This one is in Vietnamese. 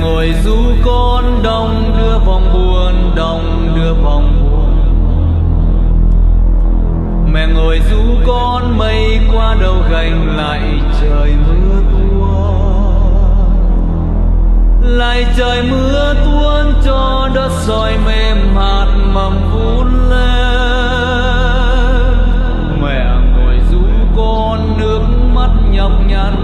ngồi du con đông, đưa vòng buồn đông, đưa vòng buồn mẹ ngồi du con mây qua đầu gành lại trời mưa tuôn. Lại trời mưa tuôn cho đất soi mềm hạt mầm vun lên. Mẹ ngồi du con nước mắt nhọc nhằn